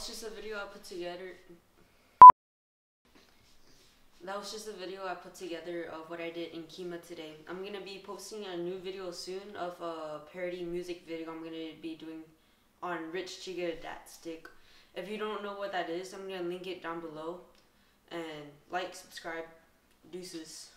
was just a video I put together. That was just a video I put together of what I did in Kima today. I'm gonna be posting a new video soon of a parody music video I'm gonna be doing on Rich Chigga Dat Stick. If you don't know what that is, I'm gonna link it down below. And like, subscribe, deuces.